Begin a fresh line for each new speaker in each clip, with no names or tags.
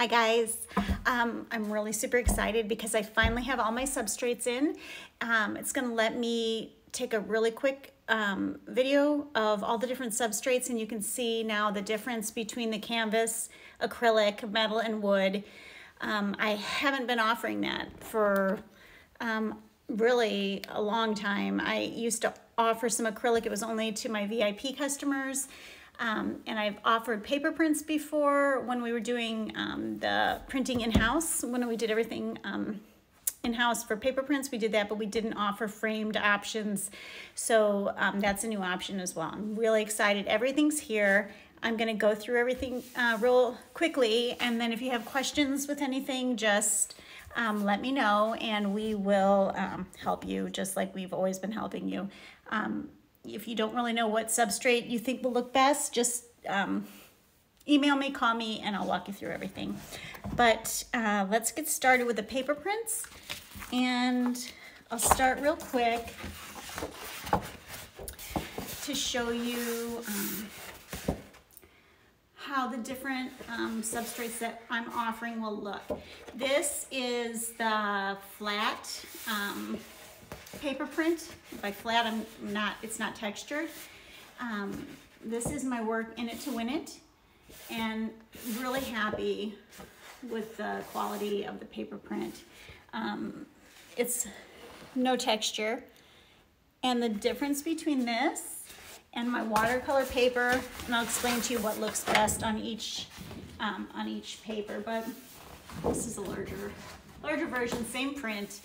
Hi guys, um, I'm really super excited because I finally have all my substrates in. Um, it's gonna let me take a really quick um, video of all the different substrates and you can see now the difference between the canvas, acrylic, metal, and wood. Um, I haven't been offering that for um, really a long time. I used to offer some acrylic, it was only to my VIP customers. Um, and I've offered paper prints before when we were doing um, the printing in-house, when we did everything um, in-house for paper prints, we did that, but we didn't offer framed options. So um, that's a new option as well. I'm really excited. Everything's here. I'm gonna go through everything uh, real quickly, and then if you have questions with anything, just um, let me know and we will um, help you just like we've always been helping you. If you don't really know what substrate you think will look best, just um, email me, call me, and I'll walk you through everything. But uh, let's get started with the paper prints. And I'll start real quick to show you um, how the different um, substrates that I'm offering will look. This is the flat um, paper print. By flat, I'm not, it's not textured. Um, this is my work in it to win it and really happy with the quality of the paper print. Um, it's no texture. And the difference between this and my watercolor paper, and I'll explain to you what looks best on each um, on each paper, but this is a larger, larger version, same print.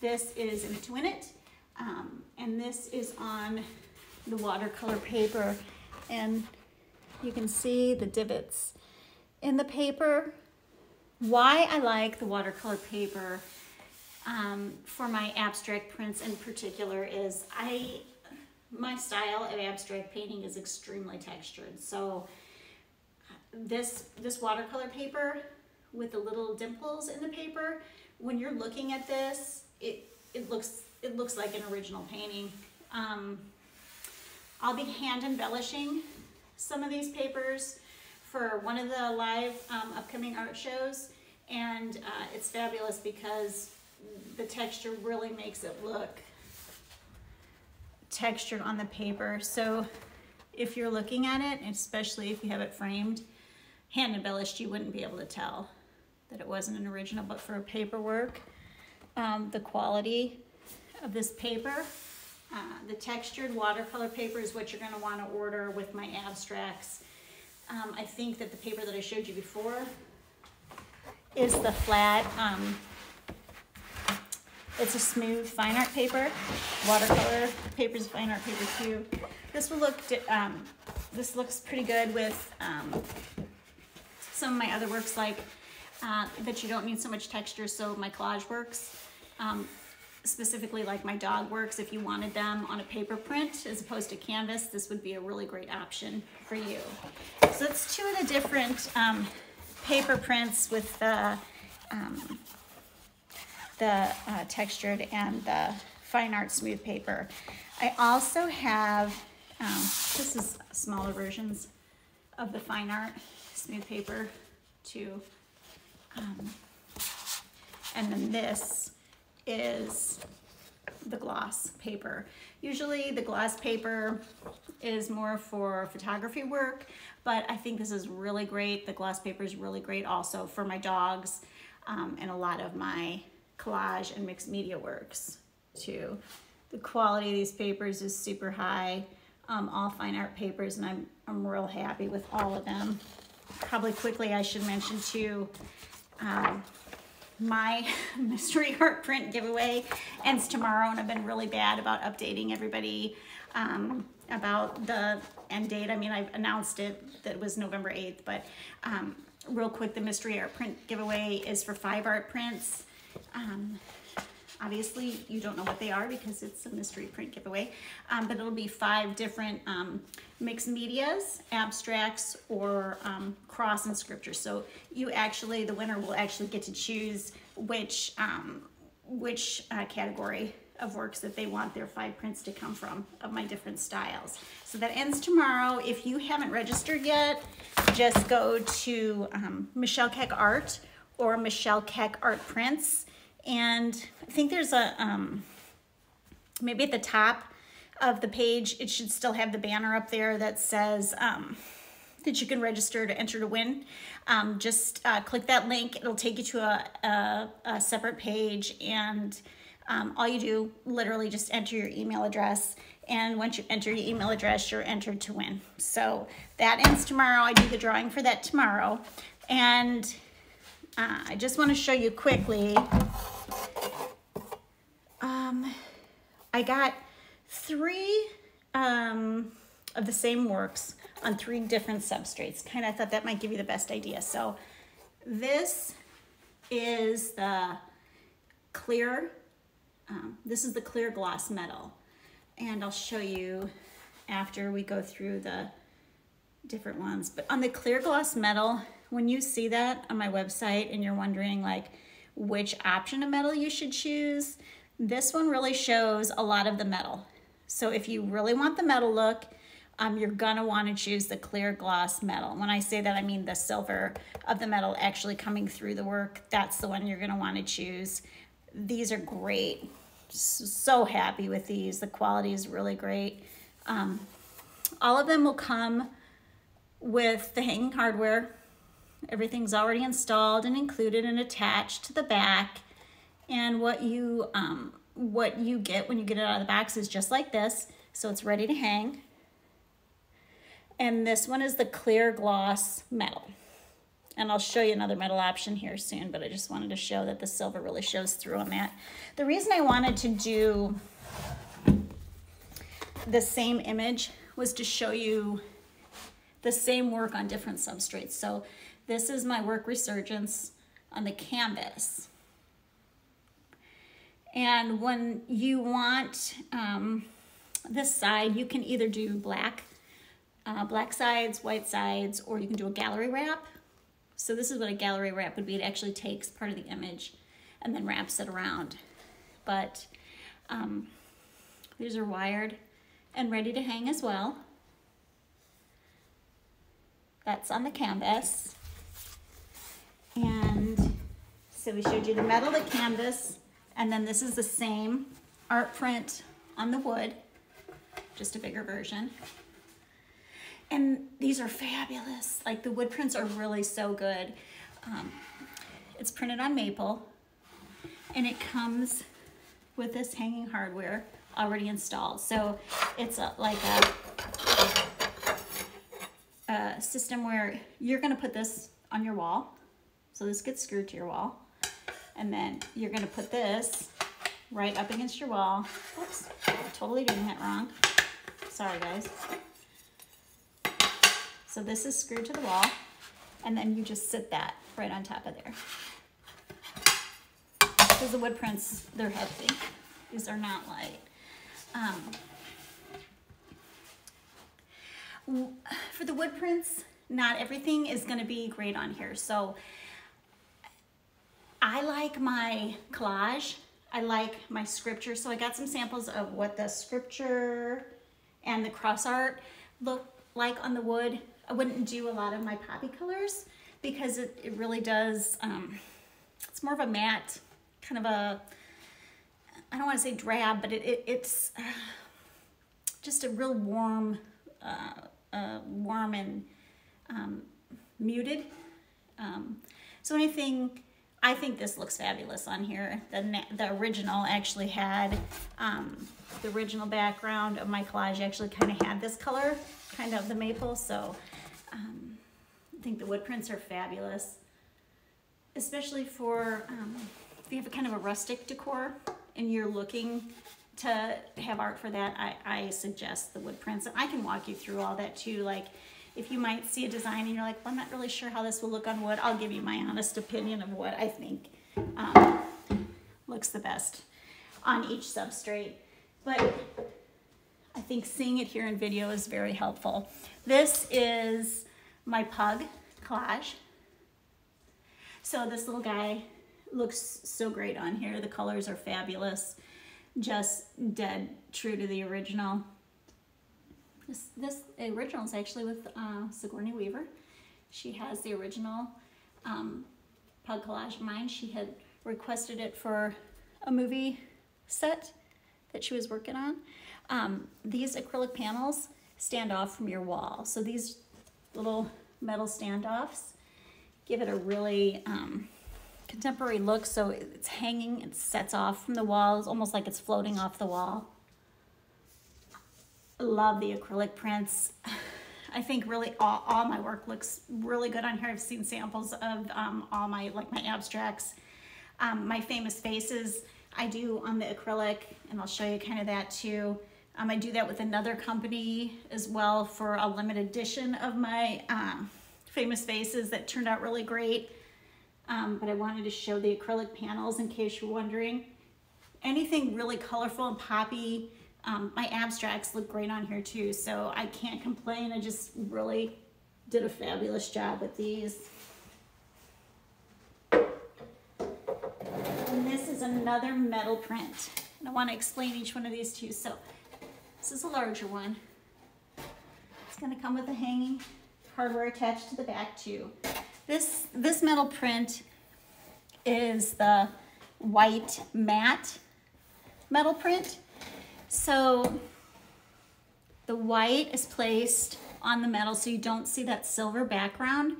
This is in it to win it, um, and this is on the watercolor paper, and you can see the divots in the paper. Why I like the watercolor paper um, for my abstract prints in particular is I, my style of abstract painting is extremely textured. So this, this watercolor paper with the little dimples in the paper, when you're looking at this, it, it looks, it looks like an original painting. Um, I'll be hand embellishing some of these papers for one of the live um, upcoming art shows. And uh, it's fabulous because the texture really makes it look textured on the paper. So if you're looking at it, especially if you have it framed, hand embellished, you wouldn't be able to tell that it wasn't an original, but for paperwork, um, the quality of this paper, uh, the textured watercolor paper is what you're gonna wanna order with my abstracts. Um, I think that the paper that I showed you before is the flat um, it's a smooth fine art paper. Watercolor paper is fine art paper too. This will look, um, this looks pretty good with um, some of my other works like uh, that you don't need so much texture, so my collage works. Um, specifically like my dog works, if you wanted them on a paper print as opposed to canvas, this would be a really great option for you. So it's two of the different um, paper prints with the um, the uh, textured and the fine art smooth paper. I also have, um, this is smaller versions of the fine art smooth paper too. Um, and then this is the gloss paper. Usually the gloss paper is more for photography work, but I think this is really great. The gloss paper is really great also for my dogs um, and a lot of my collage and mixed media works too. The quality of these papers is super high, um, all fine art papers, and I'm, I'm real happy with all of them. Probably quickly I should mention too, um, my mystery art print giveaway ends tomorrow and I've been really bad about updating everybody um, about the end date. I mean, I've announced it that it was November 8th, but um, real quick, the mystery art print giveaway is for five art prints. Um, obviously, you don't know what they are because it's a mystery print giveaway, um, but it'll be five different um, mixed medias, abstracts, or um, cross and scripture. So you actually, the winner will actually get to choose which, um, which uh, category of works that they want their five prints to come from of my different styles. So that ends tomorrow. If you haven't registered yet, just go to um, Michel Keck Art or Michel Keck Art Prints. And I think there's a, um, maybe at the top of the page, it should still have the banner up there that says um, that you can register to enter to win. Um, just uh, click that link. It'll take you to a, a, a separate page and um, all you do, literally just enter your email address. And once you enter your email address, you're entered to win. So that ends tomorrow. I do the drawing for that tomorrow. And uh, I just want to show you quickly. Um, I got three um, of the same works on three different substrates. Kind of thought that might give you the best idea. So this is the clear, um, this is the clear gloss metal. And I'll show you after we go through the different ones. But on the clear gloss metal, when you see that on my website and you're wondering like which option of metal you should choose, this one really shows a lot of the metal. So if you really want the metal look, um, you're gonna wanna choose the clear gloss metal. When I say that, I mean the silver of the metal actually coming through the work. That's the one you're gonna wanna choose. These are great. So happy with these. The quality is really great. Um, all of them will come with the hanging hardware. Everything's already installed and included and attached to the back. And what you, um, what you get when you get it out of the box is just like this. So it's ready to hang. And this one is the clear gloss metal. And I'll show you another metal option here soon, but I just wanted to show that the silver really shows through on that. The reason I wanted to do the same image was to show you the same work on different substrates. So this is my work resurgence on the canvas. And when you want um, this side, you can either do black uh, black sides, white sides, or you can do a gallery wrap. So this is what a gallery wrap would be. It actually takes part of the image and then wraps it around. But um, these are wired and ready to hang as well. That's on the canvas. And so we showed you the metal, the canvas, and then this is the same art print on the wood, just a bigger version. And these are fabulous. Like the wood prints are really so good. Um, it's printed on maple and it comes with this hanging hardware already installed. So it's a, like a, a system where you're gonna put this on your wall. So this gets screwed to your wall. And then you're gonna put this right up against your wall. Oops, totally doing that wrong. Sorry guys. So this is screwed to the wall and then you just sit that right on top of there. Because the wood prints, they're heavy. These are not light. Um, for the wood prints, not everything is gonna be great on here. So I like my collage. I like my scripture. So I got some samples of what the scripture and the cross art look like on the wood. I wouldn't do a lot of my poppy colors because it, it really does, um, it's more of a matte, kind of a, I don't want to say drab, but it, it it's uh, just a real warm, uh, uh, warm and um, muted. Um, so anything, I think this looks fabulous on here. The, the original actually had, um, the original background of my collage actually kind of had this color, kind of the maple, so um, I think the wood prints are fabulous, especially for um, if you have a kind of a rustic decor and you're looking to have art for that, I, I suggest the wood prints. And I can walk you through all that too. Like if you might see a design and you're like, well, I'm not really sure how this will look on wood, I'll give you my honest opinion of what I think um, looks the best on each substrate. But I think seeing it here in video is very helpful. This is my pug collage. So this little guy looks so great on here. The colors are fabulous. just dead true to the original. This, this original is actually with uh, Sigourney Weaver. She has the original um, Pug Collage of mine. She had requested it for a movie set that she was working on. Um, these acrylic panels stand off from your wall. So these little metal standoffs give it a really um, contemporary look. So it's hanging, it sets off from the walls, almost like it's floating off the wall. Love the acrylic prints. I think really all, all my work looks really good on here. I've seen samples of um, all my, like my abstracts. Um, my famous faces I do on the acrylic, and I'll show you kind of that too. Um, I do that with another company as well for a limited edition of my um, famous faces that turned out really great. Um, but I wanted to show the acrylic panels in case you're wondering. Anything really colorful and poppy. Um, my abstracts look great on here too, so I can't complain. I just really did a fabulous job with these. And this is another metal print. And I want to explain each one of these too. So this is a larger one. It's going to come with a hanging hardware attached to the back too. This, this metal print is the white matte metal print. So the white is placed on the metal so you don't see that silver background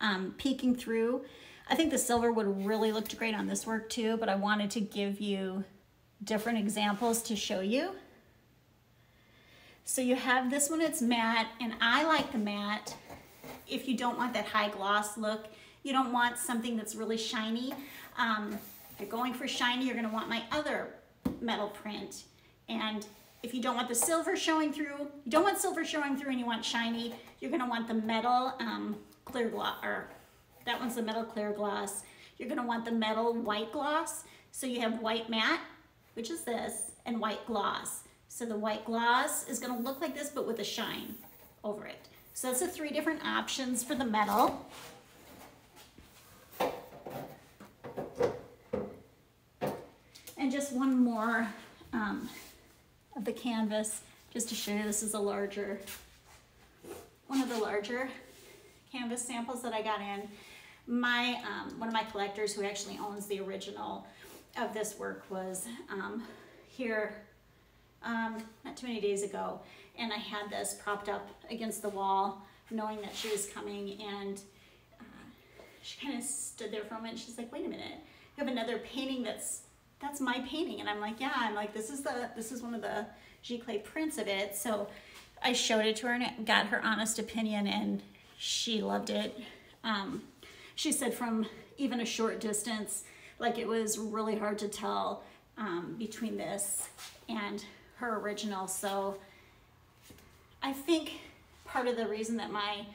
um, peeking through. I think the silver would really look great on this work too, but I wanted to give you different examples to show you. So you have this one, it's matte, and I like the matte if you don't want that high gloss look. You don't want something that's really shiny. Um, if you're going for shiny, you're gonna want my other metal print. And if you don't want the silver showing through, you don't want silver showing through and you want shiny, you're gonna want the metal um, clear gloss, or that one's the metal clear gloss. You're gonna want the metal white gloss. So you have white matte, which is this, and white gloss. So the white gloss is gonna look like this, but with a shine over it. So that's the three different options for the metal. And just one more um, of the canvas, just to show you this is a larger, one of the larger canvas samples that I got in. My, um, one of my collectors who actually owns the original of this work was um, here um, not too many days ago, and I had this propped up against the wall, knowing that she was coming, and uh, she kind of stood there for a minute. She's like, "Wait a minute, you have another painting that's that's my painting," and I'm like, "Yeah." I'm like, "This is the this is one of the giclée prints of it." So I showed it to her and got her honest opinion, and she loved it. Um, she said from even a short distance, like it was really hard to tell um, between this and her original. So I think part of the reason that my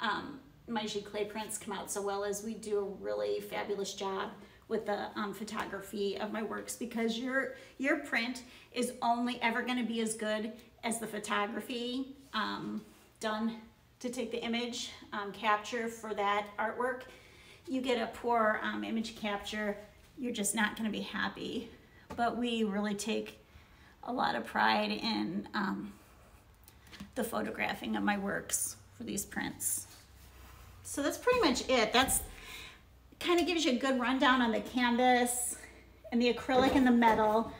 um, my giclée prints come out so well is we do a really fabulous job with the um, photography of my works because your your print is only ever going to be as good as the photography um, done to take the image um, capture for that artwork. You get a poor um, image capture, you're just not going to be happy. But we really take a lot of pride in um, the photographing of my works for these prints. So that's pretty much it. That's kind of gives you a good rundown on the canvas and the acrylic and the metal.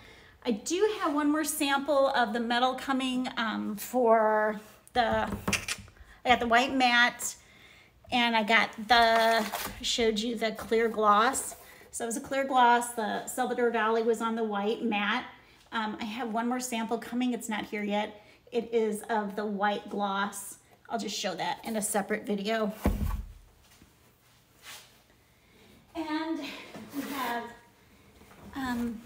I do have one more sample of the metal coming um, for the, I got the white matte and I got the, showed you the clear gloss. So it was a clear gloss. The Salvador Dali was on the white matte. Um, I have one more sample coming. It's not here yet. It is of the white gloss. I'll just show that in a separate video. And we have, um,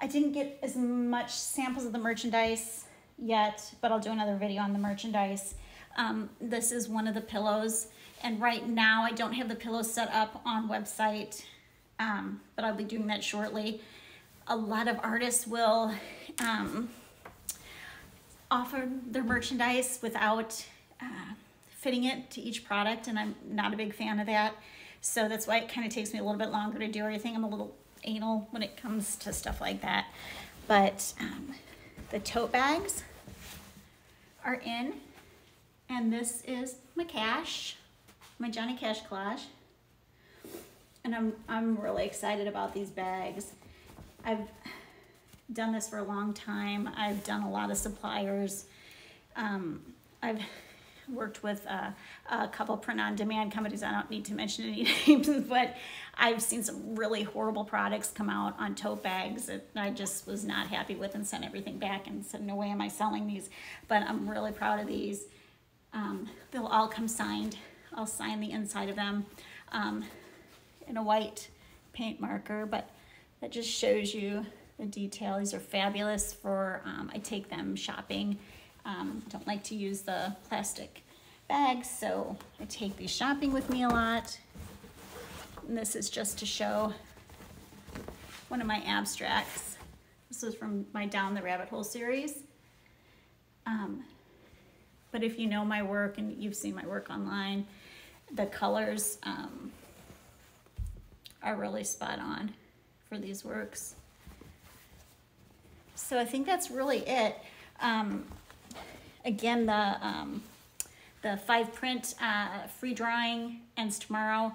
I didn't get as much samples of the merchandise yet, but I'll do another video on the merchandise. Um, this is one of the pillows. And right now I don't have the pillow set up on website, um, but I'll be doing that shortly a lot of artists will um, offer their merchandise without uh, fitting it to each product and I'm not a big fan of that. So that's why it kind of takes me a little bit longer to do everything. I'm a little anal when it comes to stuff like that. But um, the tote bags are in. And this is my cash, my Johnny Cash collage. And I'm, I'm really excited about these bags. I've done this for a long time. I've done a lot of suppliers. Um, I've worked with uh, a couple print-on-demand companies. I don't need to mention any names, but I've seen some really horrible products come out on tote bags that I just was not happy with and sent everything back and said, no way am I selling these. But I'm really proud of these. Um, they'll all come signed. I'll sign the inside of them um, in a white paint marker, but that just shows you the detail. These are fabulous for, um, I take them shopping. Um, don't like to use the plastic bags, so I take these shopping with me a lot. And this is just to show one of my abstracts. This is from my Down the Rabbit Hole series. Um, but if you know my work and you've seen my work online, the colors um, are really spot on for these works. So I think that's really it. Um, again, the, um, the five print uh, free drawing ends tomorrow.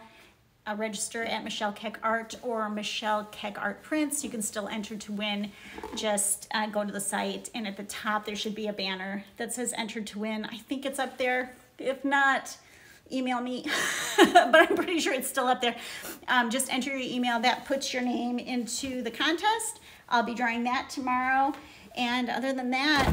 Uh, register at Michel Keck Art or Michel Keck Art Prints. You can still enter to win. Just uh, go to the site and at the top there should be a banner that says enter to win. I think it's up there. If not, email me, but I'm pretty sure it's still up there. Um, just enter your email. That puts your name into the contest. I'll be drawing that tomorrow. And other than that,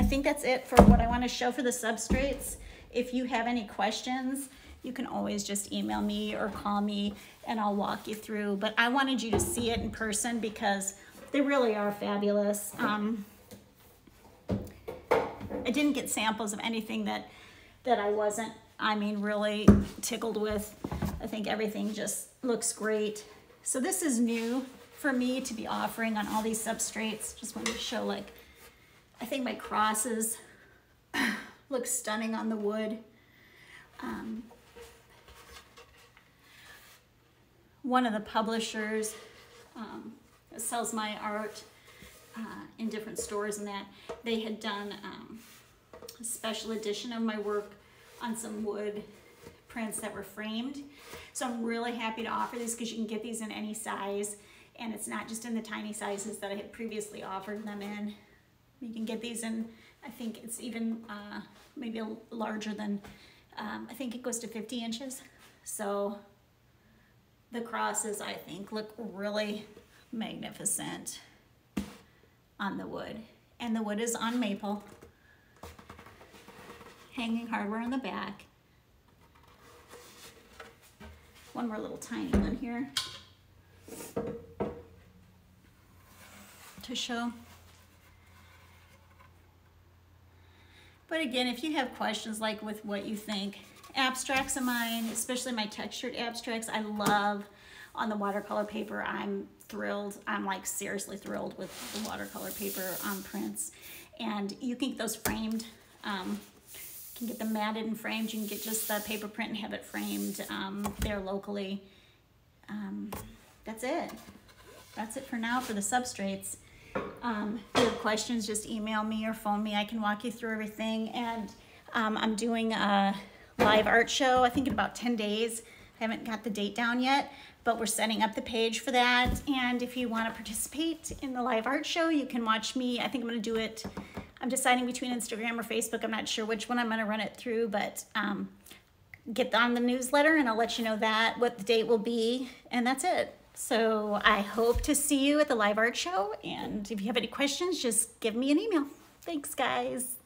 I think that's it for what I want to show for the substrates. If you have any questions, you can always just email me or call me and I'll walk you through. But I wanted you to see it in person because they really are fabulous. Um, I didn't get samples of anything that that I wasn't I mean, really tickled with. I think everything just looks great. So this is new for me to be offering on all these substrates. Just wanted to show like, I think my crosses look stunning on the wood. Um, one of the publishers um, sells my art uh, in different stores and that, they had done um, a special edition of my work on some wood prints that were framed. So I'm really happy to offer these because you can get these in any size and it's not just in the tiny sizes that I had previously offered them in. You can get these in, I think it's even uh, maybe larger than, um, I think it goes to 50 inches. So the crosses I think look really magnificent on the wood. And the wood is on maple hanging hardware on the back. One more little tiny one here to show. But again, if you have questions like with what you think, abstracts of mine, especially my textured abstracts, I love on the watercolor paper. I'm thrilled. I'm like seriously thrilled with the watercolor paper on prints. And you can get those framed um, you can get them matted and framed. You can get just the paper print and have it framed um, there locally. Um, that's it. That's it for now for the substrates. Um, if you have questions, just email me or phone me. I can walk you through everything. And um, I'm doing a live art show, I think in about 10 days. I haven't got the date down yet, but we're setting up the page for that. And if you want to participate in the live art show, you can watch me. I think I'm going to do it I'm deciding between Instagram or Facebook. I'm not sure which one I'm going to run it through, but um, get on the newsletter and I'll let you know that, what the date will be, and that's it. So I hope to see you at the live art show, and if you have any questions, just give me an email. Thanks, guys.